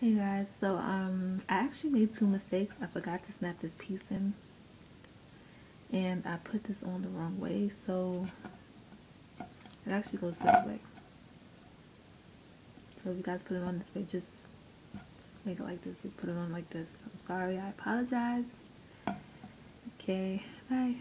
Hey guys, so um, I actually made two mistakes. I forgot to snap this piece in, and I put this on the wrong way, so it actually goes this way. So if you guys put it on this way, just make it like this. Just put it on like this. I'm sorry. I apologize. Okay, bye.